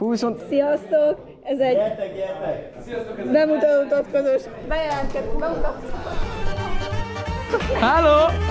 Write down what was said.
20... Sziasztok! Ez egy gyertek, gyertek. bemutatkozós bejelentkezés. bemutatkozós Háló!